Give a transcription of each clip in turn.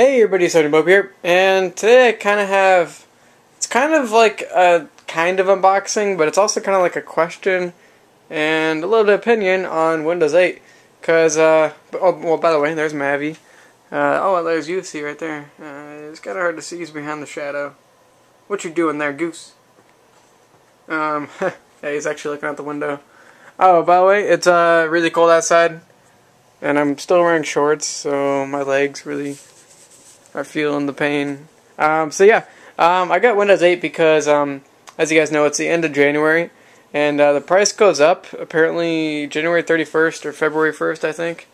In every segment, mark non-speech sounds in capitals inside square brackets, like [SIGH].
Hey everybody, Sony Bob here, and today I kind of have, it's kind of like a kind of unboxing, but it's also kind of like a question and a little bit of opinion on Windows 8, because, uh, oh, well by the way, there's Mavi, uh, oh, there's UFC right there, uh, it's kind of hard to see, he's behind the shadow, what you doing there, Goose? Um, [LAUGHS] yeah, he's actually looking out the window. Oh, by the way, it's, uh, really cold outside, and I'm still wearing shorts, so my legs really are feeling the pain. Um, so yeah, um, I got Windows 8 because, um, as you guys know, it's the end of January, and uh, the price goes up apparently January 31st or February 1st, I think.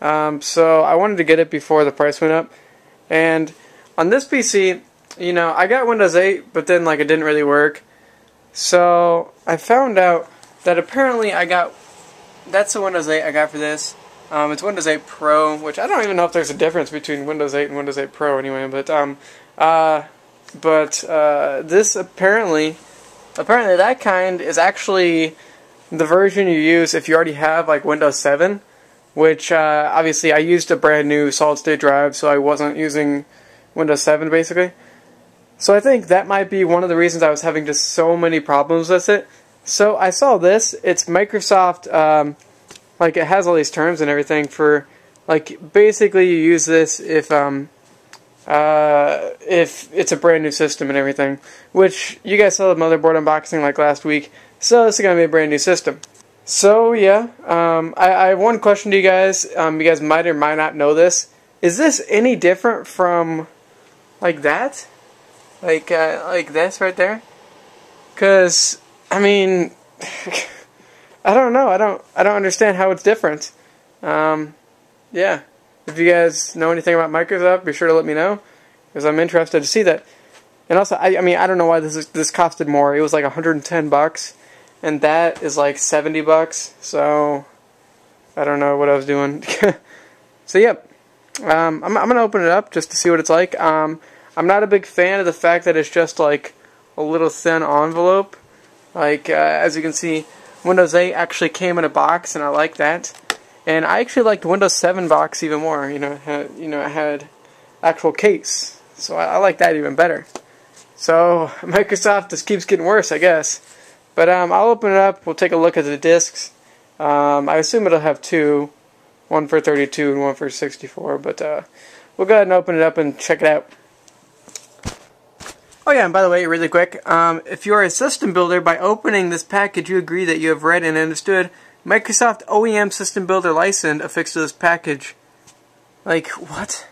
Um, so I wanted to get it before the price went up, and on this PC, you know, I got Windows 8, but then like it didn't really work. So I found out that apparently I got that's the Windows 8 I got for this. Um, it's Windows 8 Pro, which I don't even know if there's a difference between Windows 8 and Windows 8 Pro anyway. But um, uh, but uh, this apparently, apparently that kind is actually the version you use if you already have like Windows 7. Which uh, obviously I used a brand new solid state drive, so I wasn't using Windows 7 basically. So I think that might be one of the reasons I was having just so many problems with it. So I saw this. It's Microsoft. Um, like it has all these terms and everything for like basically you use this if um uh if it's a brand new system and everything which you guys saw the motherboard unboxing like last week. So this is gonna be a brand new system. So yeah um I, I have one question to you guys. Um you guys might or might not know this. Is this any different from like that? Like uh, like this right there? Because I mean [LAUGHS] I don't know. I don't. I don't understand how it's different. Um, yeah. If you guys know anything about Microsoft, be sure to let me know because I'm interested to see that. And also, I, I mean, I don't know why this is, this costed more. It was like 110 bucks, and that is like 70 bucks. So I don't know what I was doing. [LAUGHS] so yep, um, I'm I'm gonna open it up just to see what it's like. Um, I'm not a big fan of the fact that it's just like a little thin envelope. Like uh, as you can see, Windows 8 actually came in a box, and I like that. And I actually liked Windows 7 box even more. You know, had, you know, it had actual case, so I, I like that even better. So [LAUGHS] Microsoft just keeps getting worse, I guess. But um, I'll open it up. We'll take a look at the discs. Um, I assume it'll have two, one for 32 and one for 64. But uh, we'll go ahead and open it up and check it out. Oh yeah, and by the way, really quick, um, if you are a system builder, by opening this package, you agree that you have read and understood Microsoft OEM System Builder license affixed to this package. Like, what?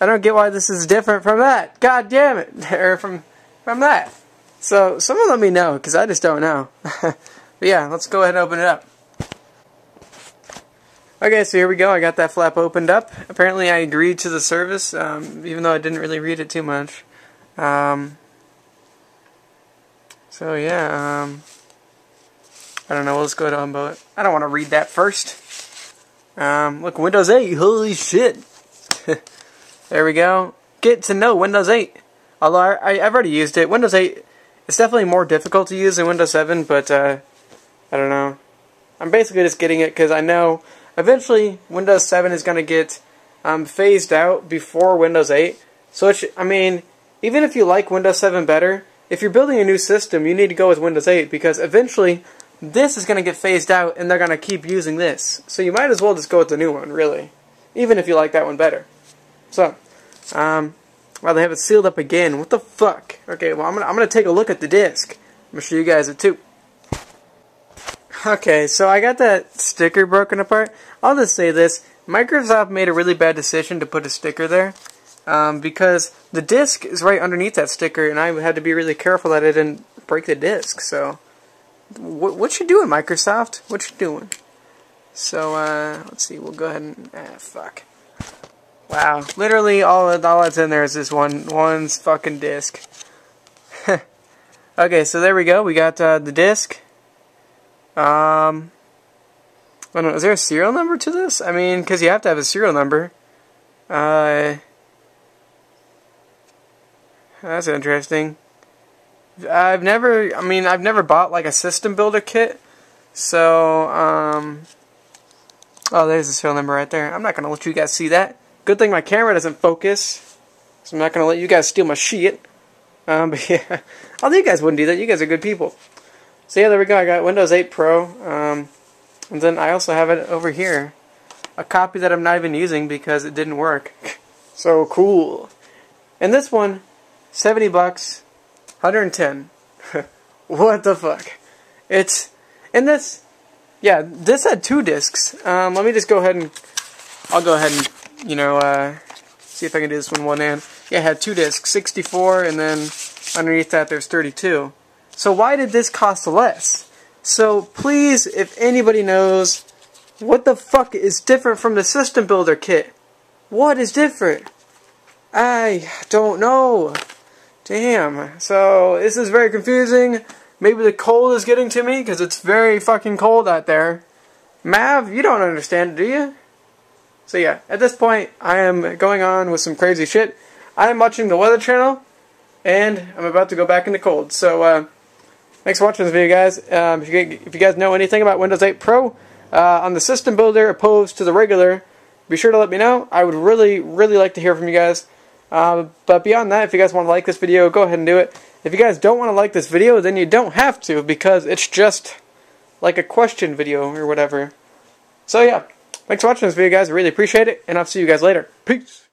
I don't get why this is different from that. God damn it. [LAUGHS] or from, from that. So, someone let me know, because I just don't know. but [LAUGHS] yeah, let's go ahead and open it up. Okay, so here we go. I got that flap opened up. Apparently I agreed to the service, um, even though I didn't really read it too much. Um, so yeah, um, I don't know. Let's go to unboot. I don't want to read that first. Um, look, Windows 8. Holy shit! [LAUGHS] there we go. Get to know Windows 8. Although I, have already used it. Windows 8. It's definitely more difficult to use than Windows 7, but uh, I don't know. I'm basically just getting it because I know eventually Windows 7 is going to get um, phased out before Windows 8. So, I mean, even if you like Windows 7 better, if you're building a new system, you need to go with Windows 8 because eventually this is going to get phased out and they're going to keep using this. So you might as well just go with the new one, really. Even if you like that one better. So, um, they have it sealed up again. What the fuck? Okay, well, I'm going to I'm gonna take a look at the disc. I'm going to show you guys it too. Okay, so I got that sticker broken apart. I'll just say this. Microsoft made a really bad decision to put a sticker there um, because the disc is right underneath that sticker, and I had to be really careful that I didn't break the disc. So, what what you doing, Microsoft? What you doing? So, uh, let's see. We'll go ahead and ah, fuck. Wow, literally all all that's in there is this one one's fucking disc. [LAUGHS] okay, so there we go. We got uh, the disc. Um, I don't know. Is there a serial number to this? I mean, because you have to have a serial number. Uh. That's interesting. I've never, I mean, I've never bought like a system builder kit. So, um, oh, there's the serial number right there. I'm not going to let you guys see that. Good thing my camera doesn't focus, so I'm not gonna let you guys steal my shit. Um, [LAUGHS] but yeah, although you guys wouldn't do that, you guys are good people. So yeah, there we go. I got Windows 8 Pro, um, and then I also have it over here, a copy that I'm not even using because it didn't work. [LAUGHS] so cool. And this one, 70 bucks, 110. [LAUGHS] what the fuck? It's and this, yeah, this had two discs. Um, let me just go ahead and I'll go ahead and you know uh, see if I can do this one one hand. Yeah, it had two discs, 64, and then underneath that there's 32. So why did this cost less? So please, if anybody knows, what the fuck is different from the system builder kit? What is different? I don't know. Damn. So this is very confusing. Maybe the cold is getting to me because it's very fucking cold out there. Mav, you don't understand, do you? So yeah, at this point, I am going on with some crazy shit. I am watching the Weather Channel, and I'm about to go back into cold. So uh, thanks for watching this video, guys. Um, if, you, if, you, guys know anything about Windows 8 Pro uh, on the System Builder opposed to the regular, be sure to let me know. I would really, really like to hear from you guys. Uh, but beyond that, if you guys want to like this video, go ahead and do it. If you guys don't want to like this video, then you don't have to because it's just like a question video or whatever. So yeah, thanks for watching this video guys, I really appreciate it, and I'll see you guys later. Peace!